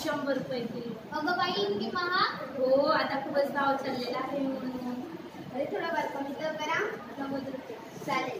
शंभर रुपये किलो अगं बाई इतकी महाग हो आता खूपच भाव चाललेला आहे म्हणून. अरे थोडं कमी तर करा. नव्वद रुपये चालेल.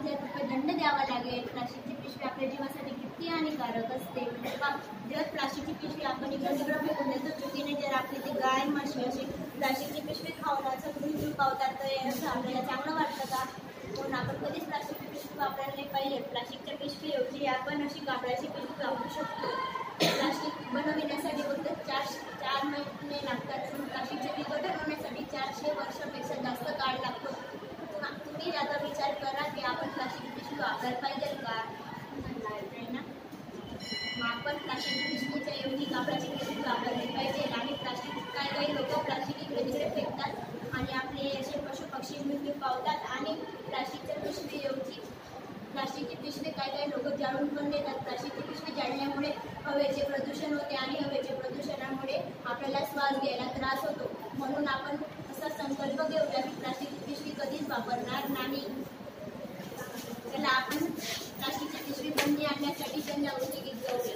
हजार रुपये दंड द्यावा लागेल. प्लास्टिकची पिशवी आपल्या जीवासाठी किती हानिकारक असते. बा जर प्लास्टिकची पिशवी आपण इकडे फेकून देतो चुकीने जर आपली ती गाय माशी अशी प्लास्टिकची पिशवी खाऊन असं मृत्यू पावतात तर असं आपल्याला चांगलं वाटतं का? म्हणून आपण कधीच प्लास्टिकची पिशवी वापरायला नाही पाहिजे. प्लास्टिकच्या पिशवीऐवजी आपण अशी कापडाची पिशवी वापरू शकतो. प्लास्टिक बनविण्यासाठी फक्त चार चार महिने लागतात. प्लास्टिकचे विघटन होण्यासाठी चारशे वर्षापेक्षा जास्त काळ लागतो तुम- तुम्ही आता विचार करा की आपण वापर पाहिजे का? ना आपण प्लास्टिक ऐवजी कापडाची पिशवी वापरली पाहिजे. आणि प्लास्टिक काय काही लोक प्लास्टिक इकडे फेकतात आणि आपले असे पशु पक्षी मृत्यू पावतात. आणि प्लास्टिकच्या पिशवी ऐवजी प्लास्टिकची पिशवी काही काही लोक जाळून पण देतात. प्लास्टिकची पिशवी जाळल्यामुळे हवेचे प्रदूषण होते आणि हवेच्या प्रदूषणामुळे आपल्याला श्वास घ्यायला त्रास होतो. म्हणून आपण असा संकल्प घेऊया की प्लास्टिकची पिशवी कधीच वापरणार नाही चला आपण प्लास्टिकची पिशवी बंदी आणण्यासाठी जनजागृती गीत गाऊया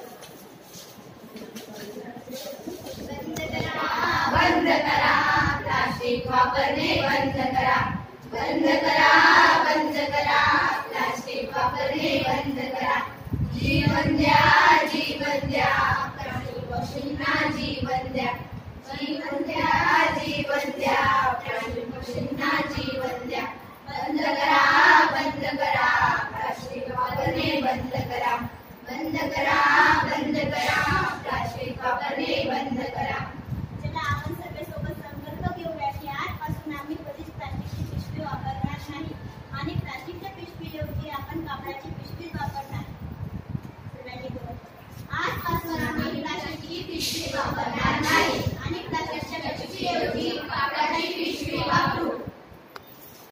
बंद करा प्लास्टिक वापरणे बंद करा. बंद करा बंद करा प्लास्टिक वापरणे बंद करा. जीवन द्या जीवन द्या. प्राणी पशूंना जीवन द्या.